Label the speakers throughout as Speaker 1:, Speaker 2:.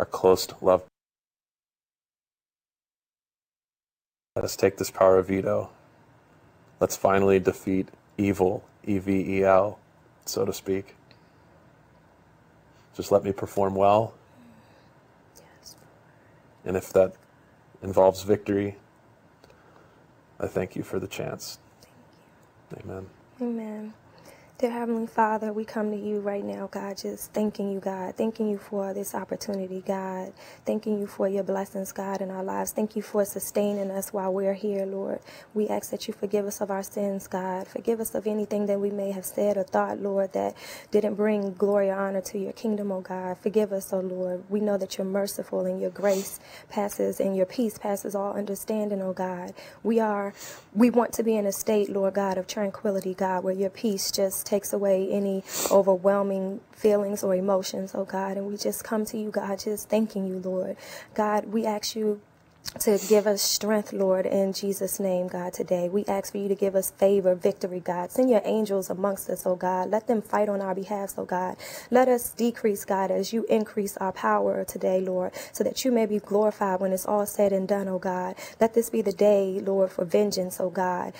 Speaker 1: our close love. Let us take this power of veto. Let's finally defeat evil, E V E L, so to speak. Just let me perform well. Yes. And if that involves victory, I thank you for the chance. Amen.
Speaker 2: Amen. Dear Heavenly Father, we come to you right now, God, just thanking you, God. Thanking you for this opportunity, God. Thanking you for your blessings, God, in our lives. Thank you for sustaining us while we're here, Lord. We ask that you forgive us of our sins, God. Forgive us of anything that we may have said or thought, Lord, that didn't bring glory or honor to your kingdom, oh God. Forgive us, oh Lord. We know that you're merciful and your grace passes and your peace passes all understanding, oh God. We are, we want to be in a state, Lord God, of tranquility, God, where your peace just takes away any overwhelming feelings or emotions, oh God. And we just come to you, God, just thanking you, Lord. God, we ask you to give us strength, Lord, in Jesus' name, God, today. We ask for you to give us favor, victory, God. Send your angels amongst us, oh God. Let them fight on our behalf, oh God. Let us decrease, God, as you increase our power today, Lord, so that you may be glorified when it's all said and done, oh God. Let this be the day, Lord, for vengeance, oh God.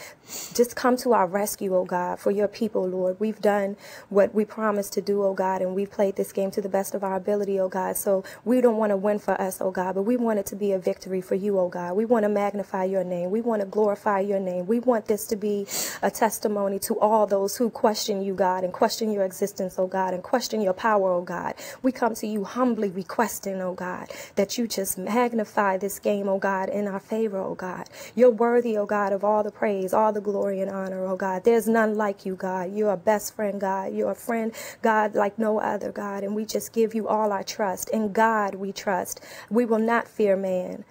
Speaker 2: Just come to our rescue, oh God, for your people, Lord. We've done what we promised to do, oh God, and we've played this game to the best of our ability, oh God. So we don't want to win for us, oh God, but we want it to be a victory for you, oh God. We want to magnify your name. We want to glorify your name. We want this to be a testimony to all those who question you, God, and question your existence, oh God, and question your power, oh God. We come to you humbly requesting, oh God, that you just magnify this game, oh God, in our favor, oh God. You're worthy, oh God, of all the praise, all the glory and honor, oh God. There's none like you, God. You're a best friend, God. You're a friend, God, like no other, God. And we just give you all our trust. In God we trust. We will not fear man.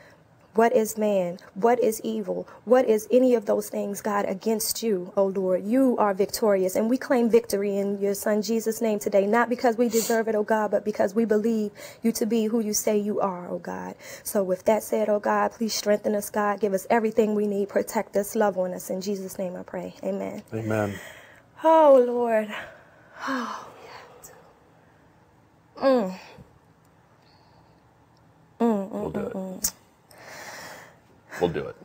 Speaker 2: What is man? What is evil? What is any of those things, God, against you, O Lord? You are victorious, and we claim victory in your Son Jesus' name today, not because we deserve it, O God, but because we believe you to be who you say you are, O God. So, with that said, O God, please strengthen us, God. Give us everything we need. Protect us, love on us. In Jesus' name I pray. Amen.
Speaker 1: Amen.
Speaker 2: Oh, Lord. Oh, mm,
Speaker 1: We'll do it.
Speaker 2: mm.
Speaker 1: We'll do it.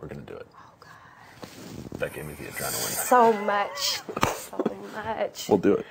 Speaker 1: We're going to do it. Oh God. That gave me the adrenaline.
Speaker 2: So much. So much.
Speaker 1: We'll do it.